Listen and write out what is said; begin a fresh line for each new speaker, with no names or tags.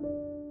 you.